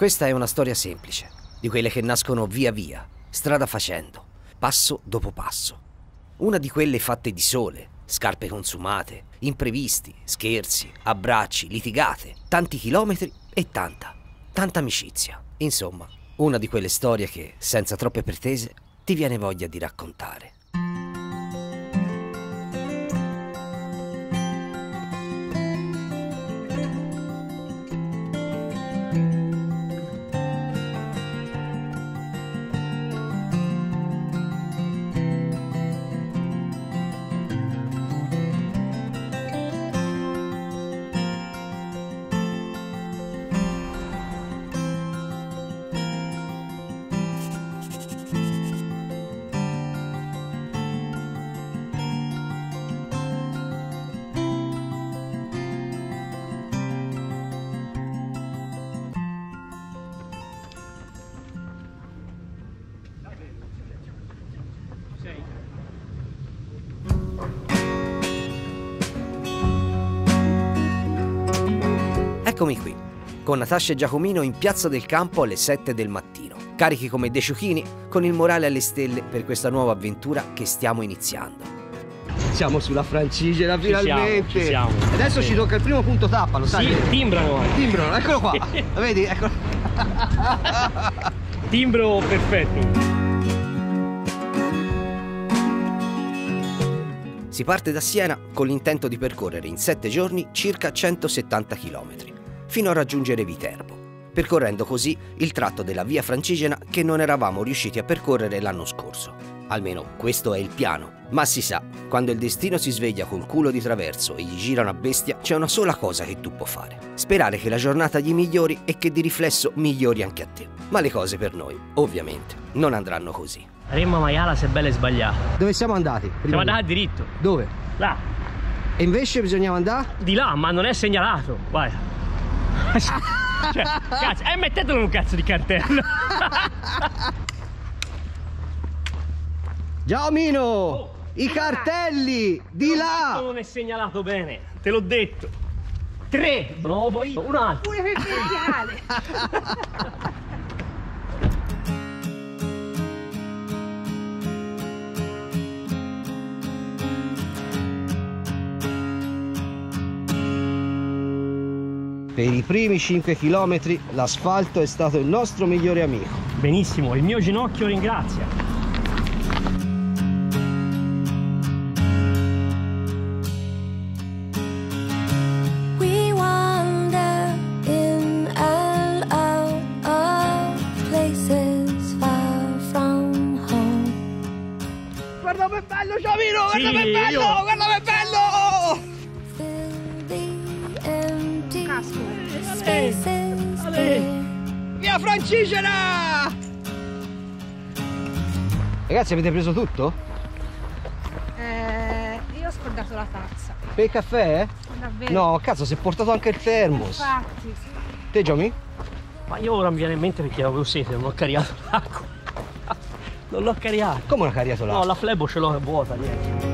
Questa è una storia semplice, di quelle che nascono via via, strada facendo, passo dopo passo. Una di quelle fatte di sole, scarpe consumate, imprevisti, scherzi, abbracci, litigate, tanti chilometri e tanta, tanta amicizia. Insomma, una di quelle storie che, senza troppe pretese, ti viene voglia di raccontare. Natascia e Giacomino in Piazza del Campo alle 7 del mattino, carichi come dei ciuchini, con il morale alle stelle per questa nuova avventura che stiamo iniziando. Siamo sulla Francigena Ci siamo, finalmente. ci siamo. Adesso Sì. ci tocca il primo punto tappa, lo sai? Sì, timbrano. Timbrano, eccolo qua. Vedi, eccolo. Timbro perfetto. Si parte da Siena con l'intento di percorrere in 7 giorni circa 170 km, fino a raggiungere Viterbo, percorrendo così il tratto della via Francigena che non eravamo riusciti a percorrere l'anno scorso. Almeno questo è il piano. Ma si sa, quando il destino si sveglia col culo di traverso e gli gira una bestia, c'è una sola cosa che tu puoi fare. Sperare che la giornata gli migliori e che di riflesso migliori anche a te. Ma le cose per noi, ovviamente, non andranno così. Remma Maiala se è bella e sbagliata. Dove siamo andati? Prima Siamo andati diritto. Dove? Là, E invece bisognava andare? di là, ma non è segnalato. Vai. Cioè, cazzo, e mettetelo in un cazzo di cartello. Giacomino! I cartelli! Di Questo là! non è segnalato bene, te l'ho detto. Tre, bravo io, un altro. Pure per Per i primi 5 km l'asfalto è stato il nostro migliore amico. Benissimo, il mio ginocchio ringrazia. Ragazzi avete preso tutto? Eh, io ho scordato la tazza. Per il caffè? Davvero. No, cazzo, si è portato anche il thermos. Infatti. Te Gianni? Ma io ora mi viene in mente perché avevo sete, non ho caricato l'acqua. Non l'ho caricato. Come una cariato là? No, la flebo ce l'ho vuota, niente.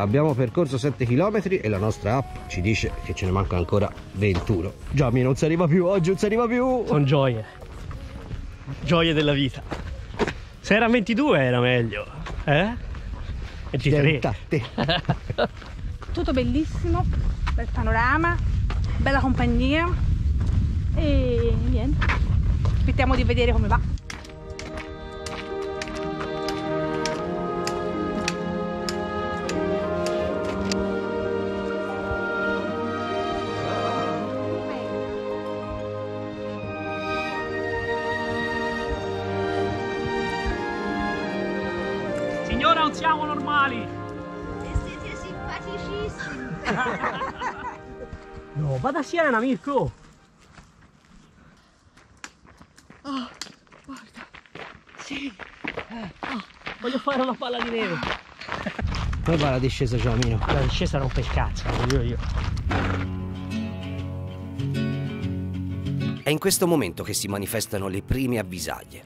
Abbiamo percorso 7 km e la nostra app ci dice che ce ne mancano ancora 21. Gianni non si arriva più, oggi non si arriva più. Sono gioie. Gioie della vita. Se era 22 era meglio. Eh? 23. Senta te. Tutto bellissimo, bel panorama, bella compagnia e niente. Aspettiamo di vedere come va. Siena, Mirko. Sì. Voglio fare una palla di neve. Come va la discesa Gianmino? La discesa rompe il cazzo, io. È È in questo momento che si manifestano le prime avvisaglie.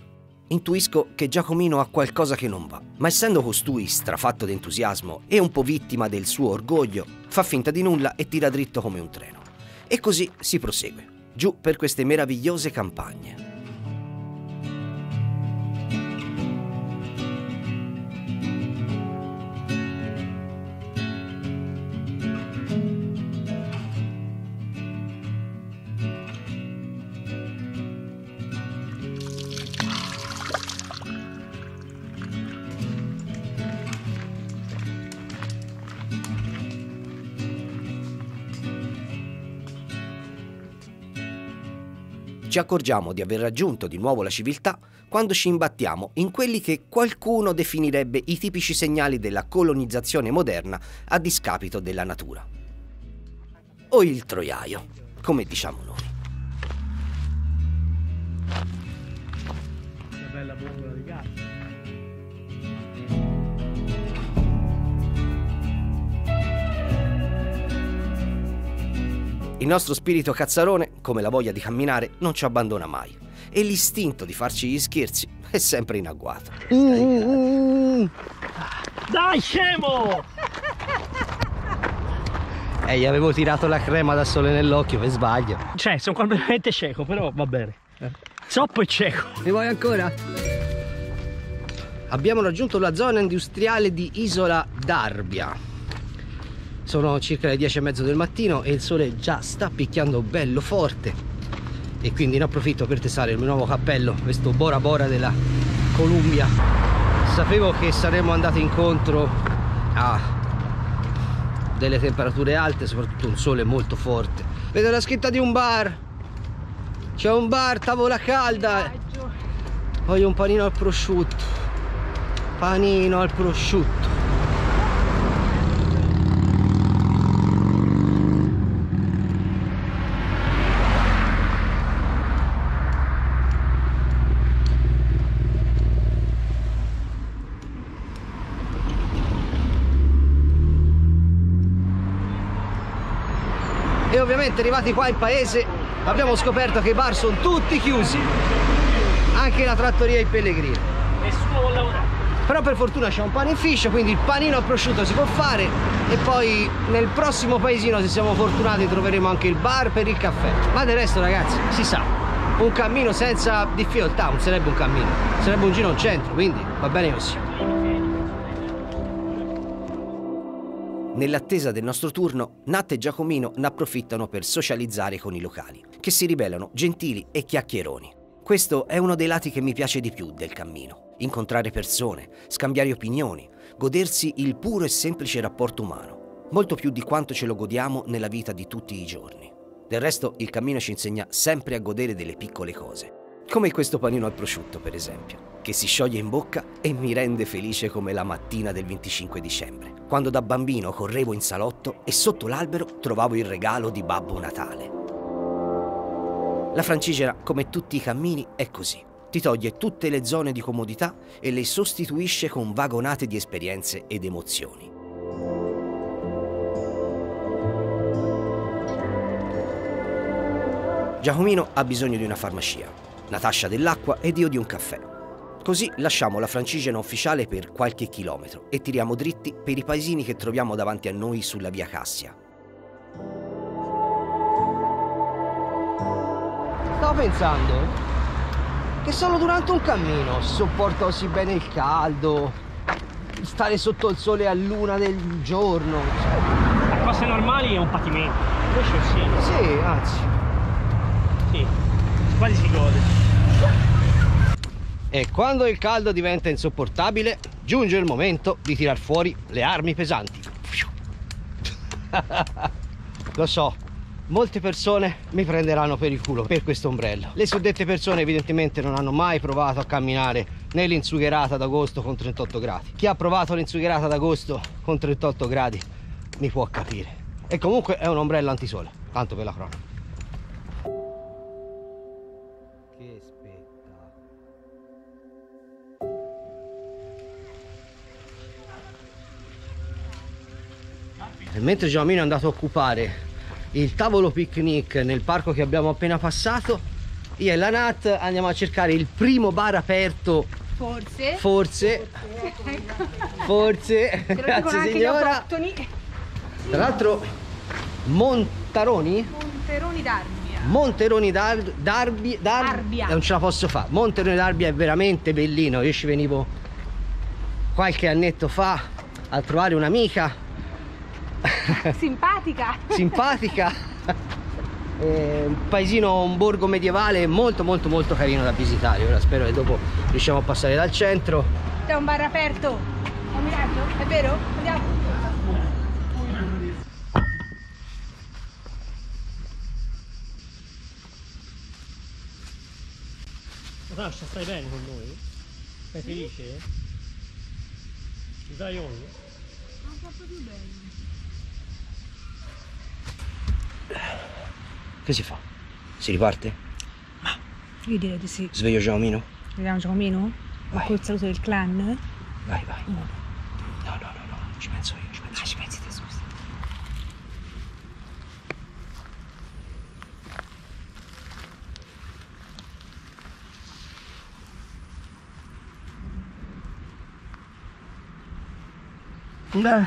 Intuisco che Giacomino ha qualcosa che non va, ma essendo costui strafatto d'entusiasmo e un po' vittima del suo orgoglio, fa finta di nulla e tira dritto come un treno. E così si prosegue, giù per queste meravigliose campagne. Ci accorgiamo di aver raggiunto di nuovo la civiltà quando ci imbattiamo in quelli che qualcuno definirebbe i tipici segnali della colonizzazione moderna a discapito della natura. O il troiaio, come diciamo noi. Che bella bombola Il nostro spirito cazzarone, come la voglia di camminare, non ci abbandona mai. E l'istinto di farci gli scherzi è sempre in agguato. Dai, scemo! E gli avevo tirato la crema da sole nell'occhio per sbaglio. Cioè, sono completamente cieco, però va bene. Zoppo e cieco. Ne vuoi ancora? Abbiamo raggiunto la zona industriale di Isola d'Arbia. Sono circa le 10 e mezzo del mattino e il sole già sta picchiando bello forte. E quindi ne approfitto per testare il mio nuovo cappello, questo Bora Bora della Columbia. Sapevo che saremmo andati incontro a delle temperature alte, soprattutto un sole molto forte. Vedo la scritta di un bar. C'è un bar, tavola calda. Voglio un panino al prosciutto. Panino al prosciutto. E ovviamente arrivati qua in paese abbiamo scoperto che i bar sono tutti chiusi. Anche la trattoria in Pellegrino. Nessuno vuole lavorare. Però per fortuna c'è un pane in fish, quindi il panino al prosciutto si può fare e poi nel prossimo paesino, se siamo fortunati, troveremo anche il bar per il caffè. Ma del resto, ragazzi, si sa, un cammino senza difficoltà non sarebbe un cammino, sarebbe un giro al centro, quindi va bene così. Nell'attesa del nostro turno, Nat e Giacomino ne approfittano per socializzare con i locali, che si rivelano gentili e chiacchieroni. Questo è uno dei lati che mi piace di più del cammino. Incontrare persone, scambiare opinioni, godersi il puro e semplice rapporto umano, molto più di quanto ce lo godiamo nella vita di tutti i giorni. Del resto, il cammino ci insegna sempre a godere delle piccole cose, come questo panino al prosciutto, per esempio, che si scioglie in bocca e mi rende felice come la mattina del 25 dicembre, quando da bambino correvo in salotto e sotto l'albero trovavo il regalo di Babbo Natale. La francigena, come tutti i cammini, è così. Ti toglie tutte le zone di comodità e le sostituisce con vagonate di esperienze ed emozioni. Giacomino ha bisogno di una farmacia, Natascia dell'acqua ed io di un caffè. Così lasciamo la francigena ufficiale per qualche chilometro e tiriamo dritti per i paesini che troviamo davanti a noi sulla via Cassia. Stavo pensando che solo durante un cammino si sopporta così bene il caldo, stare sotto il sole a luna del giorno. Cioè, A cose normali è un patimento. Invece sì, sì, anzi. Quasi si gode. E quando il caldo diventa insopportabile, giunge il momento di tirar fuori le armi pesanti. Lo so, molte persone mi prenderanno per il culo per questo ombrello. Le suddette persone evidentemente non hanno mai provato a camminare nell'insugherata d'agosto con 38 gradi. Chi ha provato l'insugherata d'agosto con 38 gradi mi può capire. E comunque è un ombrello antisole, tanto per la cronaca. Che spetta. E mentre Giovannino è andato a occupare il tavolo picnic nel parco che abbiamo appena passato, Io e la Nat andiamo a cercare il primo bar aperto, Forse. forse, forse, Te lo dicono grazie signora. Tra l'altro Montaroni? Monteroni d'Arbia. Monteroni Dar- Darbi, Dar- Arbia. non ce la posso fare. Monteroni d'Arbia è veramente bellino. Io ci venivo qualche annetto fa a trovare un'amica Simpatica. simpatica. Eh, un paesino, un borgo medievale molto molto molto carino da visitare. Ora spero che dopo riusciamo a passare dal centro. C'è un bar aperto. È un miraggio? È vero? Andiamo. Sasha, stai bene con noi? Sei felice? Dai on? Che si fa? Si riparte? Io direi di sì. Sveglio Giacomino? Vediamo Giacomino? Vai. Col saluto del clan? Vai, vai. No, no, no, no, ci penso io, ci penso. Ah, ci pensi te, scusa. Beh.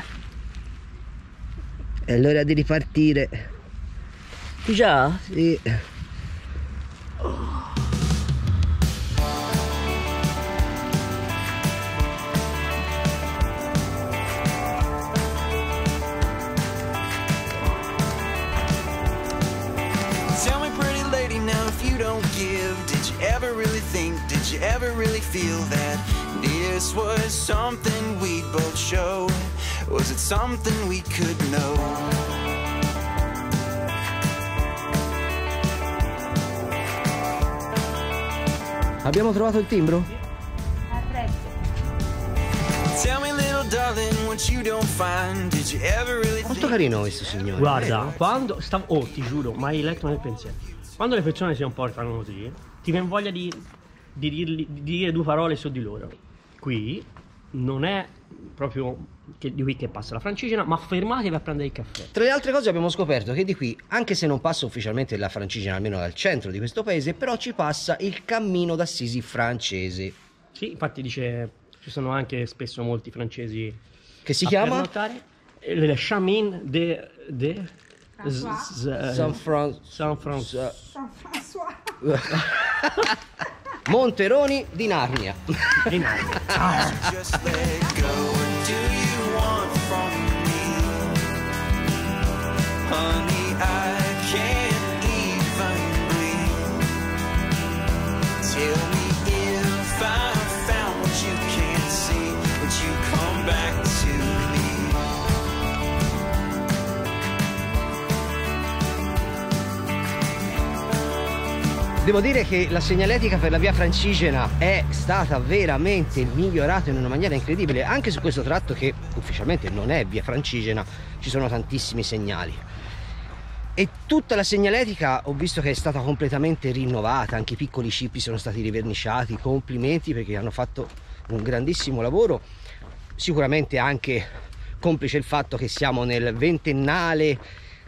È l'ora di ripartire. Già? Sì. Tell me, pretty lady, now if you don't give, did you ever really think, did you ever really feel that this was something we'd both show? Something we could know? Abbiamo trovato il timbro? Tell me, little darling, what you don't find, did you ever really Molto carino questo signore. Guarda, quando stavo. Oh, ti giuro, ma hai letto nel pensiero. Quando le persone si comportano così, ti viene voglia di, di dirgli- di dire due parole su di loro. Qui non è proprio che, di qui che passa la francigena, ma fermatevi a prendere il caffè. Tra le altre cose abbiamo scoperto che di qui, anche se non passa ufficialmente la francigena, almeno dal centro di questo paese, però ci passa il cammino d'Assisi francese, Sì, infatti dice. Ci sono anche spesso molti francesi. che si a chiama pernotare. Eh, Le chemin de. de San Fran- San François. San François. Monteroni di Narnia. Di Narnia. Devo dire che la segnaletica per la via francigena è stata veramente migliorata in una maniera incredibile, anche su questo tratto che ufficialmente non è via francigena, ci sono tantissimi segnali. E tutta la segnaletica ho visto che è stata completamente rinnovata, anche i piccoli cippi sono stati riverniciati, complimenti perché hanno fatto un grandissimo lavoro, sicuramente anche complice il fatto che siamo nel ventennale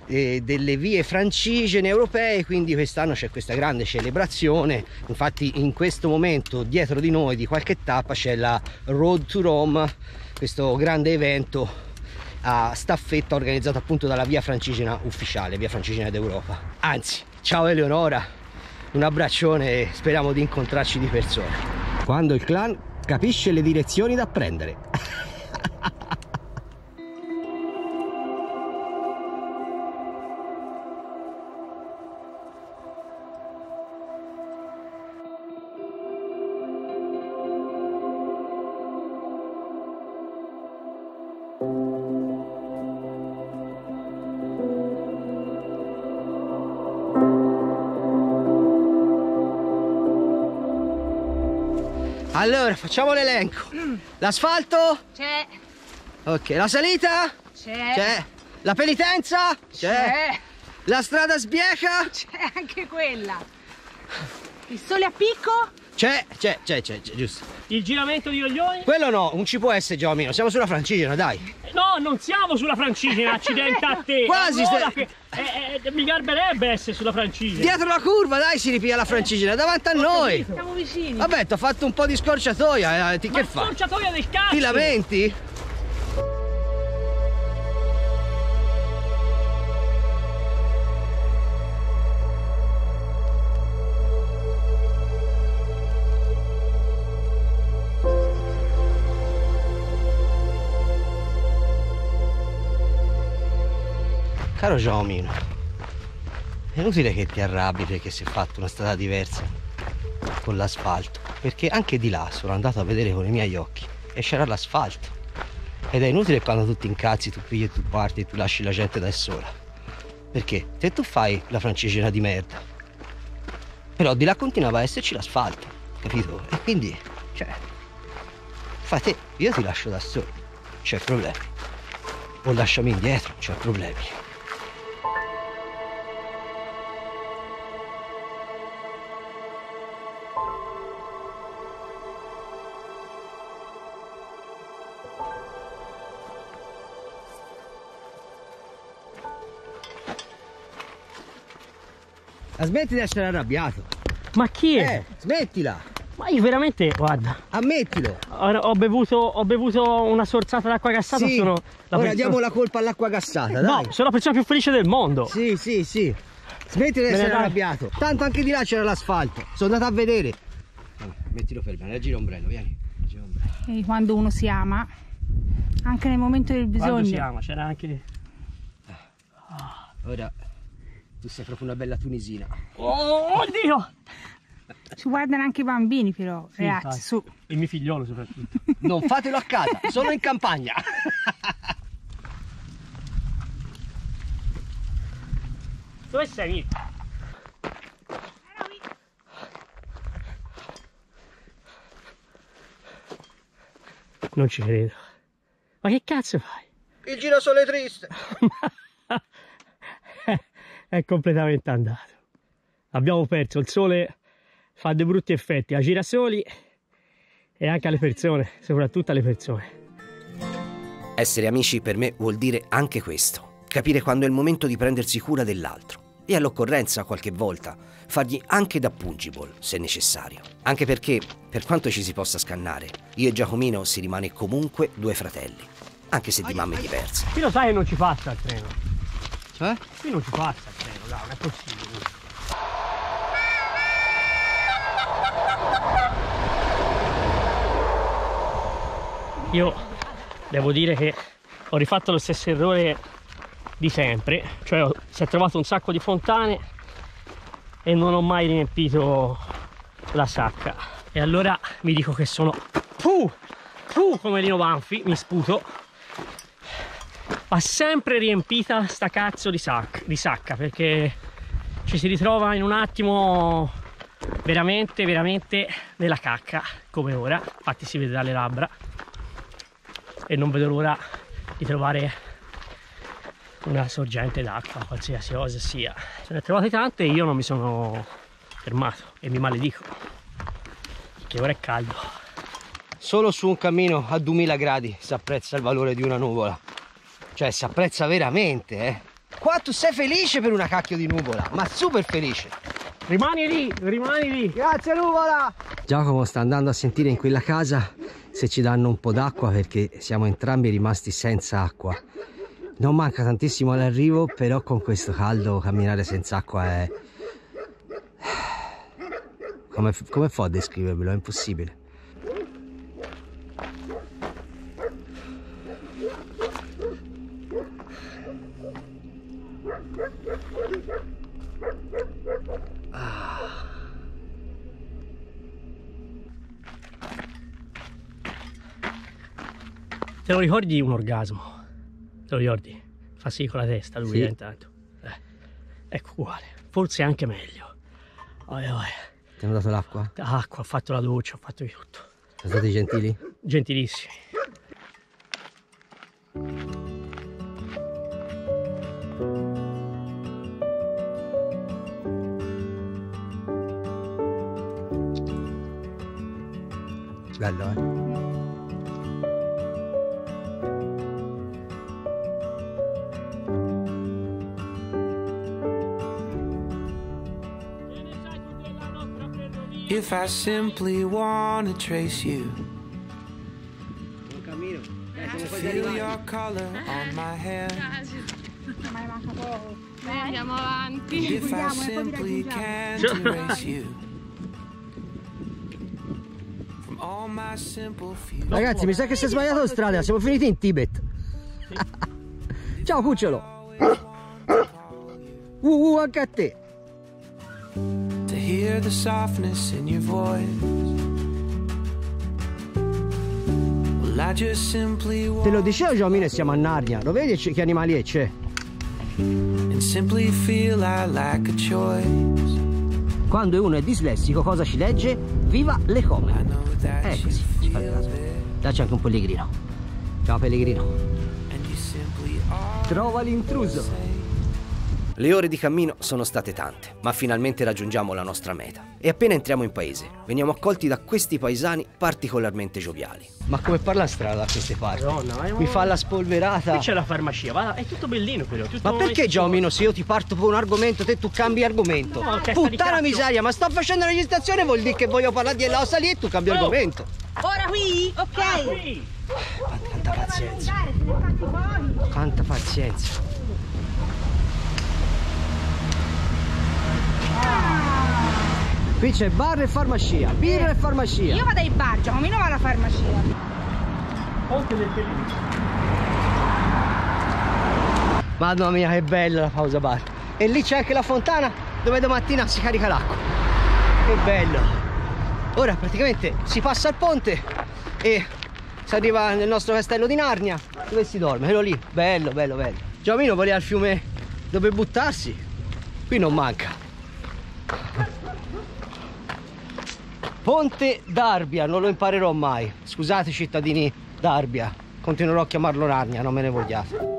eh, delle vie francigene europee, quindi quest'anno c'è questa grande celebrazione. Infatti, in questo momento, dietro di noi, di qualche tappa, c'è la Road to Rome, questo grande evento a staffetta organizzato appunto dalla via francigena ufficiale, via francigena d'Europa. Anzi, ciao Eleonora, un abbraccione e speriamo di incontrarci di persona. Quando il clan capisce le direzioni da prendere. Allora, facciamo l'elenco. L'asfalto? C'è. Ok, la salita? C'è. C'è. La penitenza? C'è. La strada sbieca? C'è anche quella. Il sole a picco? C'è, c'è, c'è, c'è, c'è, giusto. Il giramento di coglioni? Quello no, non ci può essere Giovamino, siamo sulla Francigena, dai. No, non siamo sulla Francigena, accidente a te. Quasi Allora stai- che- eh, eh, mi garberebbe essere sulla Francigena. Dietro la curva, dai, si ripiglia la Francigena, davanti a noi. Siamo vicini. Vabbè, ti ho fatto un po' di scorciatoia, eh, ti- Ma che fa? scorciatoia del cazzo! Ti lamenti? Caro Giomino, è inutile che ti arrabbi perché si è fatta una strada diversa con l'asfalto, perché anche di là sono andato a vedere con i miei occhi e c'era l'asfalto. Ed è inutile quando tu ti incazzi, tu pigli e tu parti e tu lasci la gente da sola. Perché se tu fai la francigena di merda, però di là continuava a esserci l'asfalto, capito? E quindi, cioè, fai te, io ti lascio da solo, c'è problemi. O lasciami indietro, c'è problemi. Ma smetti di essere arrabbiato. Ma chi è? Eh, smettila, Ma io veramente, guarda, ammettilo. ho, ho bevuto, ho bevuto una sorzata d'acqua gassata, Sì, sono la ora persona- diamo la colpa all'acqua gassata, No, dai. sono la persona più felice del mondo. Sì, sì, sì. Smetti di essere dai? arrabbiato. Tanto anche di là c'era l'asfalto. Sono andato a vedere. Vabbè, mettilo fermo, leggi l'ombrello, vieni. E quando uno si ama, anche nel momento del Quando si bisogno. ama, c'era anche... Ora tu sei proprio una bella tunisina. Oh, oddio! Ci guardano anche i bambini però, Sì, ragazzi, infatti. su. Il mio figliolo soprattutto. Non fatelo a casa, sono in campagna. Dove sei? Nick? Non ci credo. Ma che cazzo fai? Il girasole triste. È completamente andato. Abbiamo perso, il sole fa dei brutti effetti a girasoli e anche alle persone, soprattutto alle persone. Essere amici per me vuol dire anche questo, capire quando è il momento di prendersi cura dell'altro e all'occorrenza qualche volta fargli anche da pungible se necessario. Anche perché, per quanto ci si possa scannare, io e Giacomino si rimane comunque due fratelli, anche se di mamme diverse. Qui lo sai che non ci passa il treno. Cioè? Qui non ci passa il treno, dai, non è possibile. Io devo dire che ho rifatto lo stesso errore di sempre, cioè ho- si è trovato un sacco di fontane e non ho mai riempito la sacca. E allora mi dico che sono puh, puh, come Lino Banfi, mi sputo ha sempre riempita sta cazzo di, sac- di sacca perché ci si ritrova in un attimo veramente veramente nella cacca come ora. Infatti si vede dalle labbra. E non vedo l'ora di trovare una sorgente d'acqua qualsiasi cosa sia. Ce ne trovate tante io non mi sono fermato e mi maledico che ora è caldo. Solo su un cammino a 2000 gradi si apprezza il valore di una nuvola. Cioè si apprezza veramente, eh. Qua tu sei felice per una cacchio di nuvola, ma super felice. rimani lì rimani lì Grazie nuvola! Giacomo sta andando a sentire in quella casa se ci danno un po' d'acqua perché siamo entrambi rimasti senza acqua. Non manca tantissimo all'arrivo, però con questo caldo camminare senza acqua è... Come, come fa a descrivervelo? È impossibile. Te lo ricordi un orgasmo? Te lo ricordi? Fa sì con la testa lui Sì. eh, intanto. Eh, ecco uguale. Forse anche meglio. Oi, oi. Ti hanno dato l'acqua? Acqua, ho fatto la doccia, ho fatto di tutto. Sono stati gentili? Gentilissimi. Bello, eh. If I simply wanna trace you, Buon cammino. Dai, siamo quasi feel your color on my hair. Ma manca poco. Andiamo avanti. If I simply can't erase you from all my simple fears. Ragazzi, mi sa che si è sbagliato strada, siamo finiti in Tibet. Ciao cucciolo. Uh, uh, anche a te. The softness in your voice. Well, Te lo dicevo Giomino, siamo a Narnia. Lo vedi che animali è? C'è. Quando uno è dislessico, cosa ci legge? Viva le I come. know that Eh, così, ci fa feel caso. it, Là c'è anche un pellegrino. Ciao pellegrino. Trova l'intruso. Le ore di cammino sono state tante, ma finalmente raggiungiamo la nostra meta. E appena entriamo in paese, veniamo accolti da questi paesani particolarmente gioviali. Ma come parla strada da queste parti? Madonna, ma- Mi fa la spolverata. Qui c'è la farmacia, va, è tutto bellino però. tutto Ma perché Giomino se io ti parto con un argomento te tu cambi argomento? No, Puttana miseria, ma sto facendo la registrazione vuol dire che voglio parlare di Ella lì e tu cambi Oh. argomento. Ora qui? Ok. Qui. Quanta pazienza, fatti poi. quanta pazienza. Qui c'è bar e farmacia, birra e farmacia. Io vado ai bar, Giacomino va alla farmacia. Ponte del Pellegrino. Madonna mia che bella la pausa bar. E lì c'è anche la fontana dove domattina si carica l'acqua. Che bello. Ora praticamente si passa il ponte e si arriva nel nostro castello di Narnia dove si dorme. Quello lì, bello, bello, bello. Giovino voleva il fiume dove buttarsi. Qui non manca. Ponte d'Arbia, non lo imparerò mai. Scusate cittadini d'Arbia, continuerò a chiamarlo Narnia, non me ne vogliate.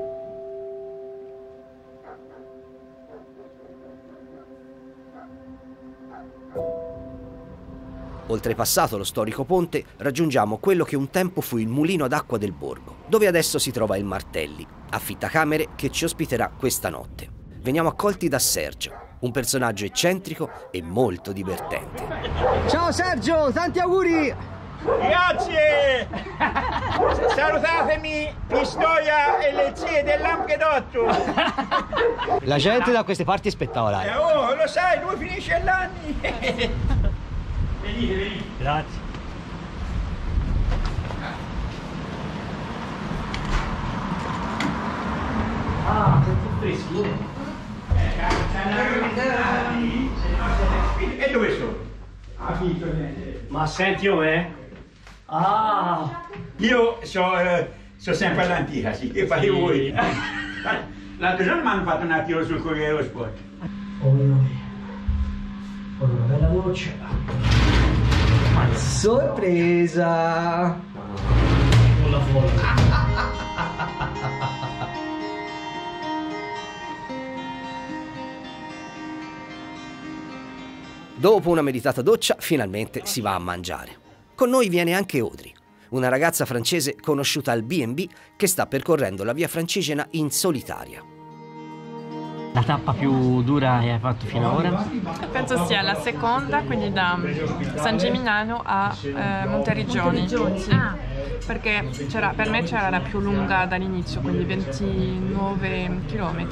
Oltrepassato lo storico ponte, raggiungiamo quello che un tempo fu il mulino d'acqua del borgo, dove adesso si trova il Martelli, affittacamere che ci ospiterà questa notte. Veniamo accolti da Sergio, un personaggio eccentrico e molto divertente. Ciao Sergio, tanti auguri! Grazie! Salutatemi Pistoia e le zie del Lampedotto! La gente da queste parti è spettacolare. Oh, lo sai, lui finisce l'anni! Venite, venite. Grazie. Ah, sei più fresco. E dove sono? Finito niente. Ma senti come? Ah, Io so, eh, so sempre all'antica, sì, che fate Sì. voi. L'altro giorno mi hanno fatto un articolo sul Corriere dello Sport. oh mio Dio. Con una bella doccia. Sorpresa! Con la folla. Dopo una meditata doccia, finalmente si va a mangiare. Con noi viene anche Audrey, una ragazza francese conosciuta al B&B che sta percorrendo la via francigena in solitaria. La tappa più dura che hai fatto fino ad ora? Penso sia la seconda, quindi da San Gimignano a eh, Monteriggioni. Sì. Perché c'era- per me c'era la più lunga dall'inizio, quindi 29 km.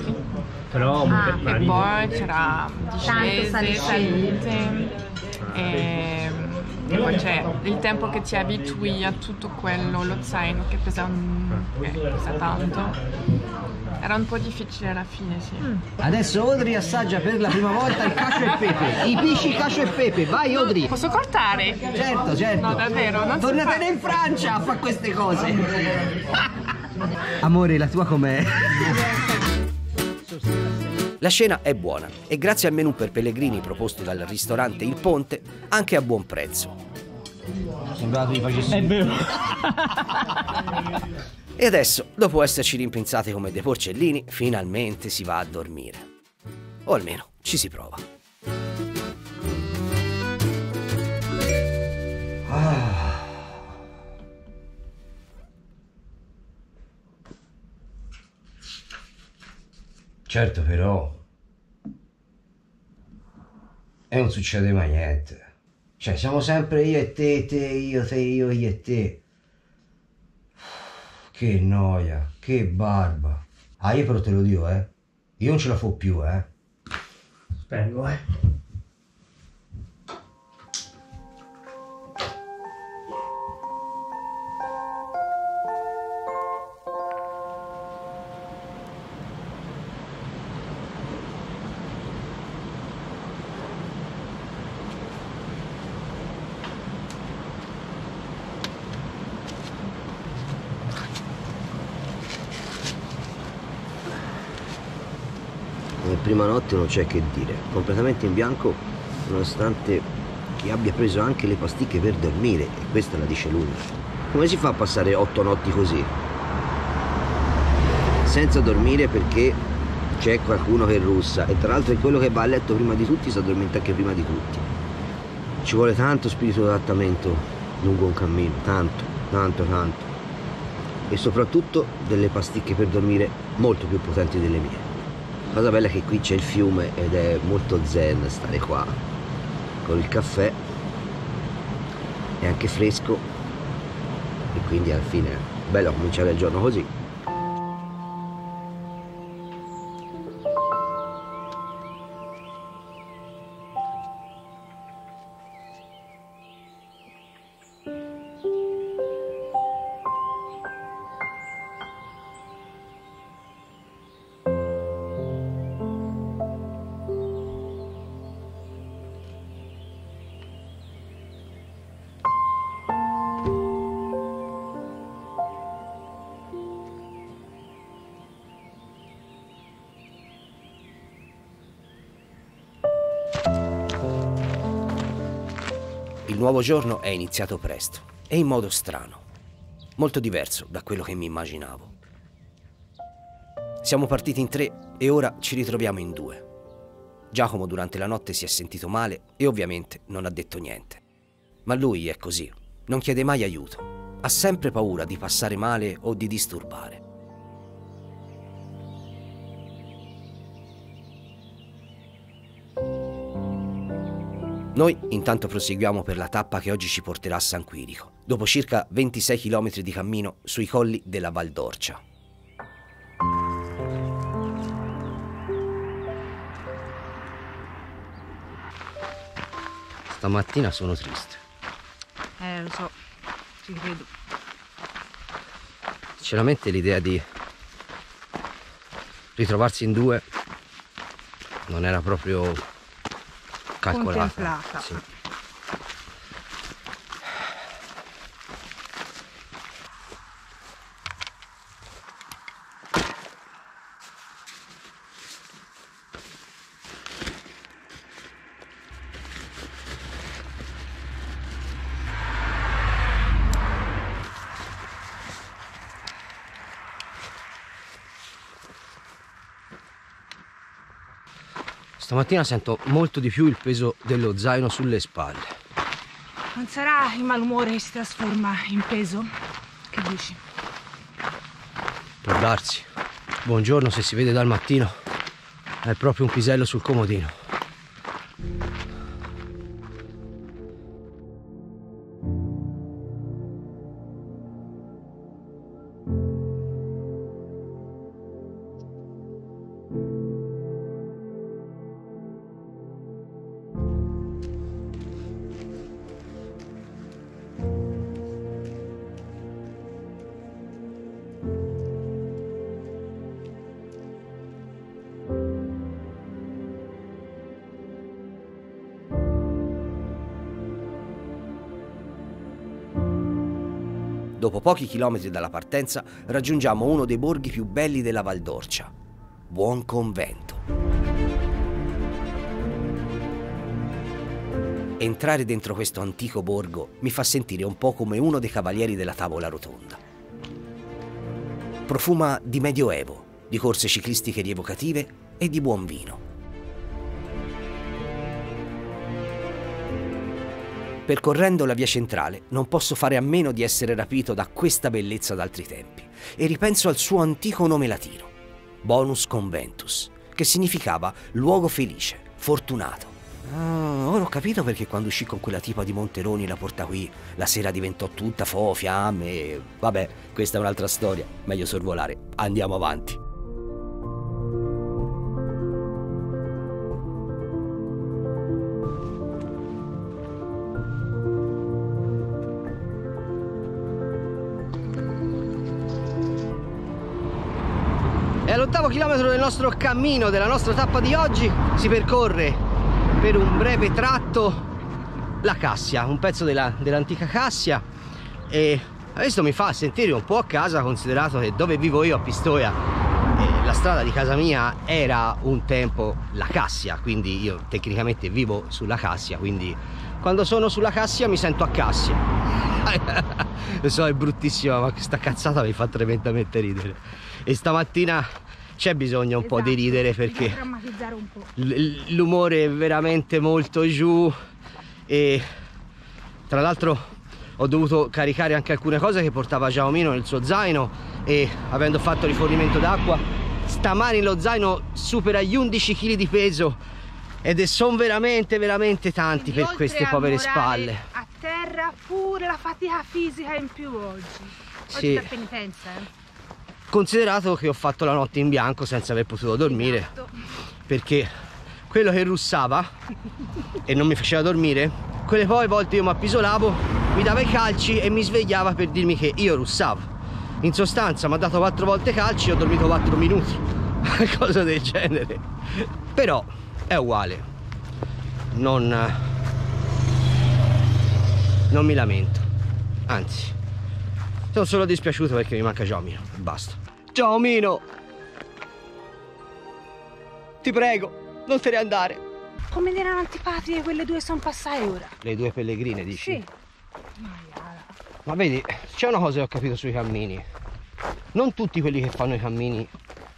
Però E per poi c'era discese, salite. salite. E, e poi c'è il tempo che ti abitui a tutto quello, lo zaino che pesa, un- eh, pesa tanto. Era un po' difficile alla fine, sì. Adesso Audrey assaggia per la prima volta il cacio e pepe. I pisci cacio e pepe. Vai Audrey! Posso cortare? Certo, certo. No, davvero, non Tornatene fa. in Francia a fare queste cose. Amore, la tua com'è? La scena è buona e grazie al menù per pellegrini proposto dal ristorante Il Ponte, anche a buon prezzo. Sembrato di facessi. È vero. E adesso, dopo esserci rimpinzati come dei porcellini, finalmente si va a dormire. O almeno ci si prova. Ah. Certo però, e non succede mai niente. Cioè, siamo sempre io e te, te, io, te, io, io e te. Che noia, che barba. Ah, io però te lo dico, eh. Io non ce la fo più, eh. Spengo, eh. Notte non c'è che dire, completamente in bianco, nonostante che abbia preso anche le pasticche per dormire, e questa la dice lunga. Come si fa a passare otto notti così? Senza dormire perché c'è qualcuno che russa, e tra l'altro è quello che va a letto prima di tutti, si addormenta anche prima di tutti. Ci vuole tanto spirito d'adattamento lungo un cammino, tanto, tanto, tanto. E soprattutto delle pasticche per dormire molto più potenti delle mie. La cosa bella è che qui c'è il fiume ed è molto zen stare qua con il caffè, è anche fresco e quindi alla fine bello cominciare il giorno così. Nuovo giorno è iniziato presto e in modo strano, molto diverso da quello che mi immaginavo. Siamo partiti in tre e ora ci ritroviamo in due. Giacomo durante la notte si è sentito male e ovviamente non ha detto niente. Ma lui è così, non chiede mai aiuto, ha sempre paura di passare male o di disturbare. Noi intanto proseguiamo per la tappa che oggi ci porterà a San Quirico, dopo circa 26 km di cammino sui colli della Val d'Orcia. Stamattina sono triste. Eh, lo so, ci credo. Sinceramente l'idea di ritrovarsi in due non era proprio calcolata. Contemplata. Sì. Stamattina sento molto di più il peso dello zaino sulle spalle. Non sarà il malumore che si trasforma in peso? Che dici? Può darsi. Buongiorno se si vede dal mattino. È proprio un pisello sul comodino. Dopo pochi chilometri dalla partenza raggiungiamo uno dei borghi più belli della Val d'Orcia, Buon Convento. Entrare dentro questo antico borgo mi fa sentire un po' come uno dei cavalieri della tavola rotonda. Profuma di medioevo, di corse ciclistiche rievocative e di buon vino. Percorrendo la via centrale non posso fare a meno di essere rapito da questa bellezza d'altri tempi e ripenso al suo antico nome latino, Bonus Conventus, che significava luogo felice, fortunato. Ah, ora ho capito perché quando uscì con quella tipa di Monteroni la porta qui, la sera diventò tutta fo, fiamme. Vabbè, questa è un'altra storia. Meglio sorvolare. Andiamo avanti. Nostro cammino, della nostra tappa di oggi, si percorre per un breve tratto la Cassia, un pezzo della- dell'antica Cassia e questo mi fa sentire un po' a casa considerato che dove vivo io a Pistoia eh, la strada di casa mia era un tempo la Cassia, quindi io tecnicamente vivo sulla Cassia, quindi quando sono sulla Cassia mi sento a Cassia. Lo so, è bruttissima, ma questa cazzata mi fa tremendamente ridere. E stamattina c'è bisogno un po' di Esatto, ridere perché po'. l'umore è veramente molto giù e tra l'altro ho dovuto caricare anche alcune cose che portava Giaomino nel suo zaino e avendo fatto rifornimento d'acqua stamani lo zaino supera gli 11 kg di peso ed sono veramente veramente tanti Quindi, per queste povere spalle A terra pure la fatica fisica in più oggi. Oggi Sì. penitenza, eh. Considerato che ho fatto la notte in bianco senza aver potuto dormire Esatto. perché quello che russava e non mi faceva dormire, quelle poi volte io mi appisolavo, mi dava i calci e mi svegliava per dirmi che io russavo. In sostanza mi ha dato quattro volte calci e ho dormito quattro minuti, cosa del genere. Però è uguale, non, non mi lamento, anzi, sono solo dispiaciuto perché mi manca Giomino, basta. Giomino! Ti prego, non te ne andare. Come erano antipatiche quelle due sono passate ora. Le due pellegrine, dici? Sì. Maiala. Ma vedi, c'è una cosa che ho capito sui cammini. Non tutti quelli che fanno i cammini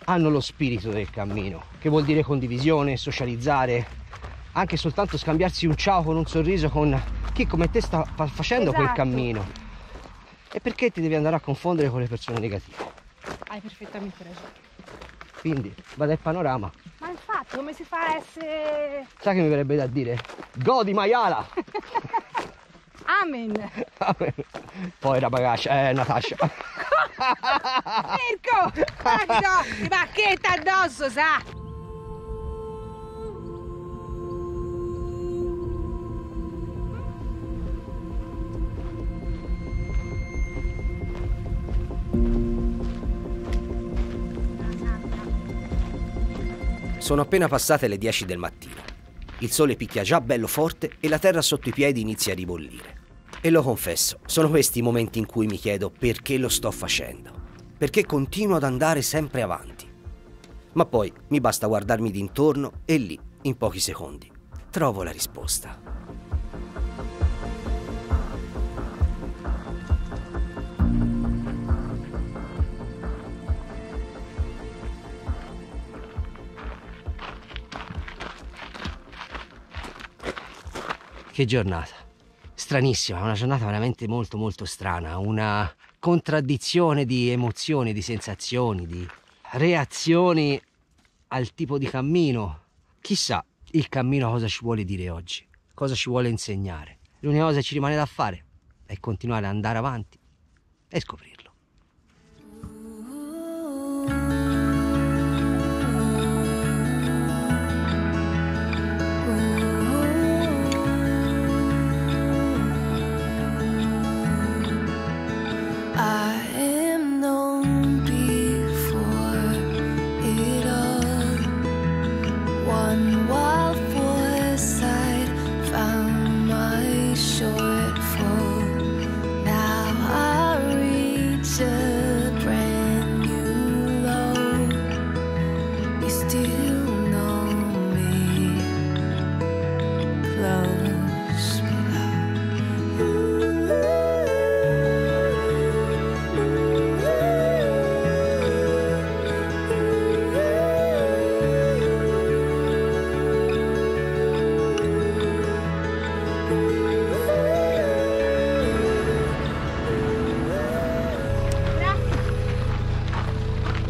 hanno lo spirito del cammino, che vuol dire condivisione, socializzare, anche soltanto scambiarsi un ciao con un sorriso con chi come te sta fa- facendo quel Esatto. cammino. E perché ti devi andare a confondere con le persone negative? Hai perfettamente ragione. Quindi, vada il panorama. Ma infatti, come si fa a essere. Sai che mi verrebbe da dire? Godi maiala! Amen! Poi era bagaglia, eh, Natascia. Mirko! Guarda, ti bacchetta addosso, sa! Sono appena passate le 10 del mattino. Il sole picchia già bello forte e la terra sotto i piedi inizia a ribollire. E lo confesso, sono questi i momenti in cui mi chiedo perché lo sto facendo. Perché continuo ad andare sempre avanti. Ma poi mi basta guardarmi d'intorno e lì, in pochi secondi, trovo la risposta. Che giornata. Stranissima, una giornata veramente molto molto strana, una contraddizione di emozioni, di sensazioni, di reazioni al tipo di cammino. Chissà il cammino cosa ci vuole dire oggi, cosa ci vuole insegnare. L'unica cosa che ci rimane da fare è continuare ad andare avanti e scoprirlo.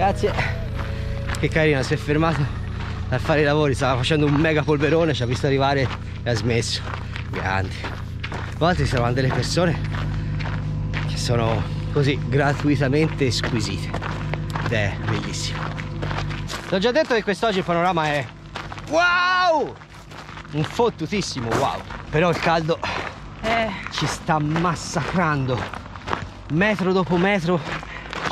Grazie. Che carina, si è fermato a fare i lavori, stava facendo un mega polverone, ci ha visto arrivare e ha smesso. Grandi. Volte si trovano delle persone che sono così gratuitamente squisite. Ed è bellissimo. Ti ho già detto che quest'oggi il panorama è wow! Un fottutissimo wow. Però il caldo Eh, ci sta massacrando. Metro dopo metro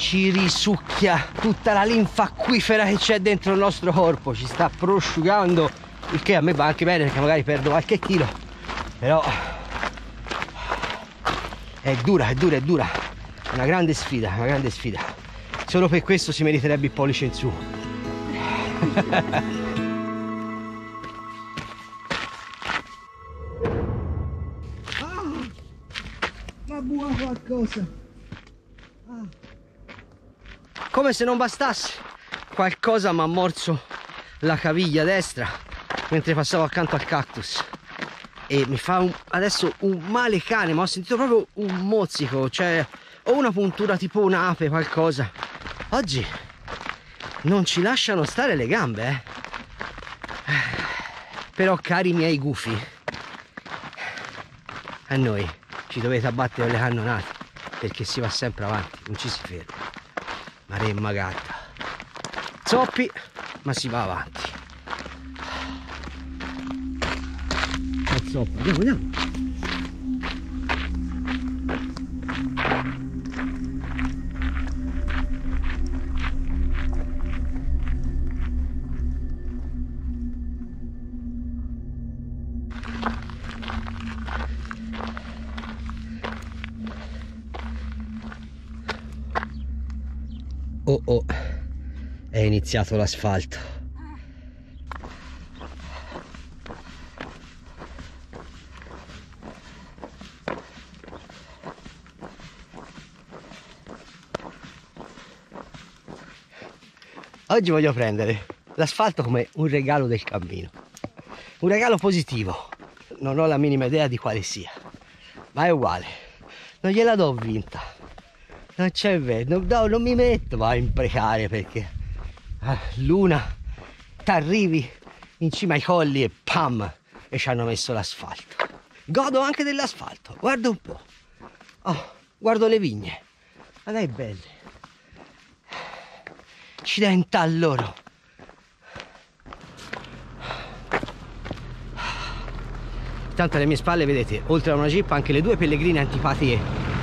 ci risucchia tutta la linfa acquifera che c'è dentro il nostro corpo, ci sta prosciugando, il che a me va anche bene perché magari perdo qualche chilo. Però è dura, è dura, è dura. È una grande sfida, una grande sfida. Solo per questo si meriterebbe il pollice in su. Ma buona qualcosa. Come se non bastasse, qualcosa mi ha morso la caviglia destra mentre passavo accanto al cactus. E mi fa un- adesso un male cane, ma ho sentito proprio un mozzico, cioè o una puntura tipo un'ape, qualcosa. Oggi non ci lasciano stare le gambe, eh. Però cari miei gufi, a noi ci dovete abbattere le cannonate, perché si va sempre avanti, non ci si ferma. Maremma gatta. Zoppi, ma si va avanti. Zoppa, andiamo, andiamo. Iniziato l'asfalto. Oggi voglio prendere l'asfalto come un regalo del cammino. Un regalo positivo. Non ho la minima idea di quale sia, ma è uguale. Non gliela do vinta. Non c'è vero, no, no, non mi metto a imprecare perché ah, l'una t'arrivi in cima ai colli e pam e ci hanno messo l'asfalto. Godo anche dell'asfalto, guarda un po'. Oh, guardo le vigne. Ma dai belle. Accidenta a loro. Tanto alle mie spalle vedete, oltre a una jeep, anche le due pellegrine antipatiche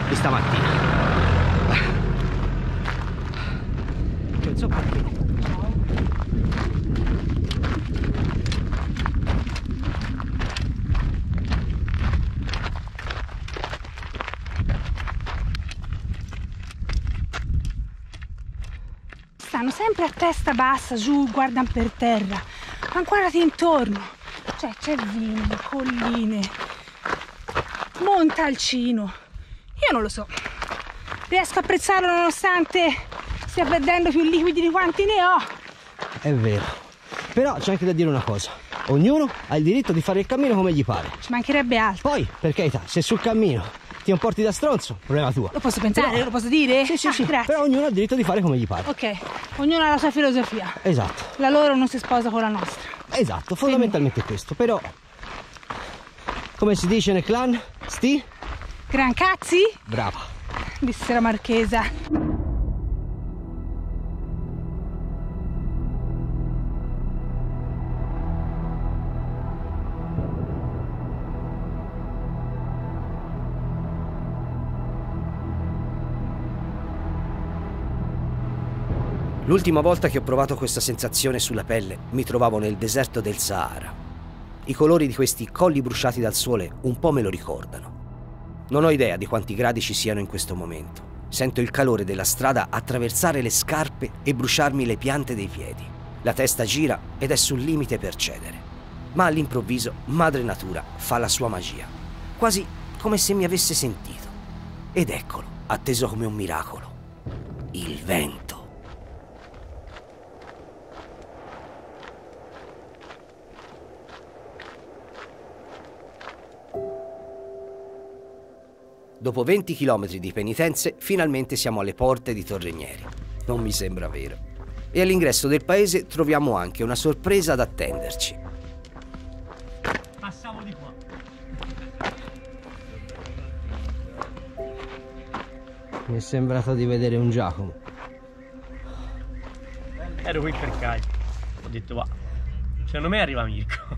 di stamattina. Non so perché. stanno sempre a testa bassa, giù, guardano per terra. Ma guardati intorno. Cioè, c'è vigne, colline, montalcino. Io non lo so. Riesco a apprezzarlo nonostante stia perdendo più liquidi di quanti ne ho. È vero. Però c'è anche da dire una cosa. Ognuno ha il diritto di fare il cammino come gli pare. Ci mancherebbe altro. Poi, per carità, se sul cammino ti comporti da stronzo, problema tuo. Lo posso pensare, Però- lo posso dire? Sì, sì, Ah, sì. Grazie. Però ognuno ha il diritto di fare come gli pare. Ok, ognuno ha la sua filosofia. Esatto, La loro non si sposa con la nostra. esatto, fondamentalmente questo. Però, come si dice nel clan, sti? Gran cazzi? Brava. Disse la marchesa. L'ultima volta che ho provato questa sensazione sulla pelle mi trovavo nel deserto del Sahara. I colori di questi colli bruciati dal sole un po' me lo ricordano. Non ho idea di quanti gradi ci siano in questo momento. Sento il calore della strada attraversare le scarpe e bruciarmi le piante dei piedi. La testa gira ed è sul limite per cedere. Ma all'improvviso Madre Natura fa la sua magia, quasi come se mi avesse sentito. Ed eccolo, atteso come un miracolo. Il vento. Dopo 20 km di penitenze, finalmente siamo alle porte di Torrenieri. Non mi sembra vero. e all'ingresso del paese troviamo anche una sorpresa ad attenderci. Passavo di qua. Mi è sembrato di vedere un Giacomo. Ero qui per Kai. Ho detto va. Secondo me arriva Mirko.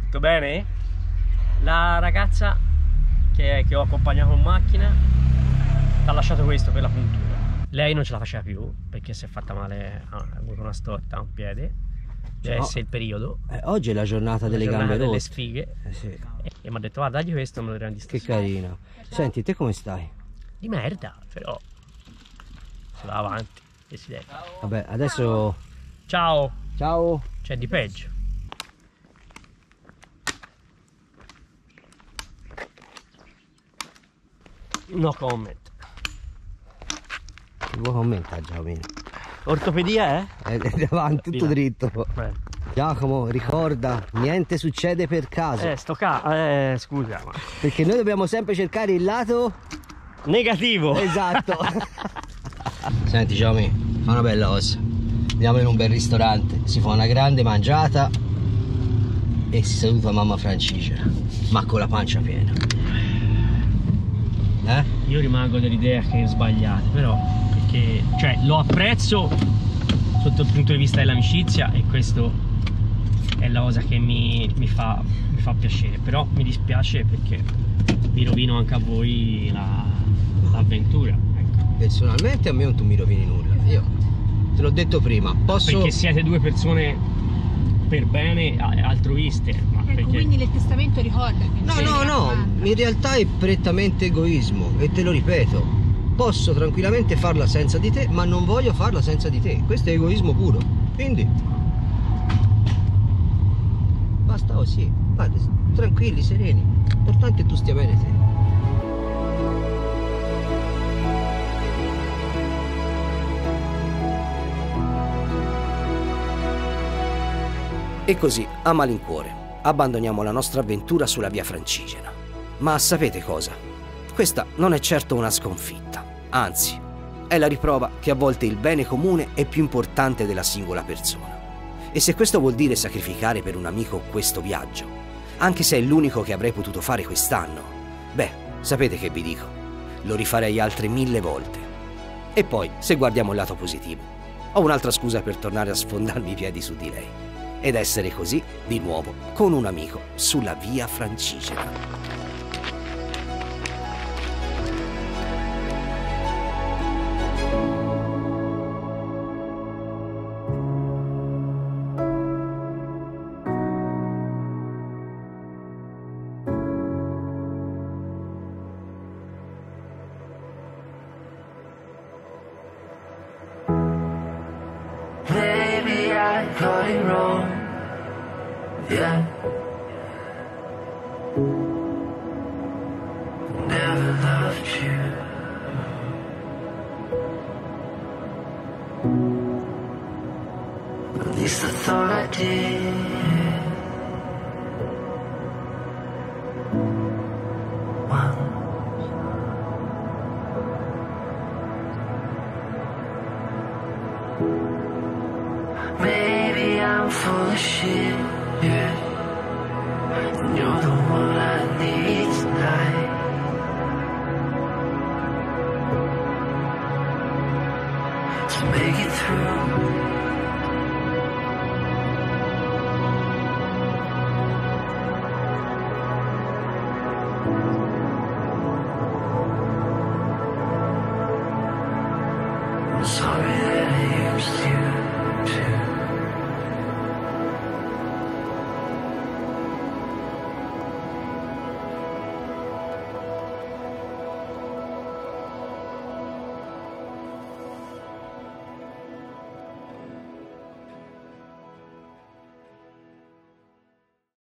Tutto bene? La ragazza che, che ho accompagnato in macchina ha lasciato questo per la puntura. Lei non ce la faceva più perché si è fatta male, ha avuto una storta a un piede. Deve No. essere il periodo. Eh, oggi è la giornata delle la giornata gambe delle rotte. sfighe. Eh sì, E, e mi ha detto, guarda, dagli questo, me lo rendi che carino. Senti, te come stai? Di merda, però. Si va avanti. Desidero. Vabbè, adesso... Ciao, Ciao. c'è di peggio. No comment. Vuoi commentare, Giacomino? Ortopedia, eh? Eh, davanti, tutto Via. dritto. Eh, Giacomo, ricorda, niente succede per caso. eh sto ca... Eh, scusa, ma... Perché noi dobbiamo sempre cercare il lato... Negativo! Esatto. Senti, Giacomi, fa una bella cosa. Andiamo in un bel ristorante, si fa una grande mangiata e si saluta mamma Francigena, ma con la pancia piena. Eh? Io rimango dell'idea che sbagliate, però, perché, cioè, lo apprezzo sotto il punto di vista dell'amicizia e questo è la cosa che mi, mi fa, mi fa piacere, però mi dispiace perché vi rovino anche a voi la- l'avventura. ecco. Personalmente a me non tu mi rovini nulla. Io te l'ho detto prima, posso... Perché siete due persone per bene altruiste, ma Ecco, perché quindi nel testamento ricorda che No, no, no, in realtà è prettamente egoismo e te lo ripeto. Posso tranquillamente farla senza di te, ma non voglio farla senza di te. Questo è egoismo puro. Quindi basta così. Guarda, tranquilli, sereni. L'importante è che tu stia bene te. E così, a malincuore, abbandoniamo la nostra avventura sulla via Francigena. Ma sapete cosa? Questa non è certo una sconfitta, anzi, è la riprova che a volte il bene comune è più importante della singola persona. E se questo vuol dire sacrificare per un amico questo viaggio, anche se è l'unico che avrei potuto fare quest'anno, beh, sapete che vi dico? Lo rifarei altre mille volte. E poi, se guardiamo il lato positivo, ho un'altra scusa per tornare a sfondarmi i piedi su di lei ed essere così di nuovo con un amico sulla via Francigena. high wrong. Yeah.